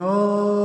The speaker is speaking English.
Oh.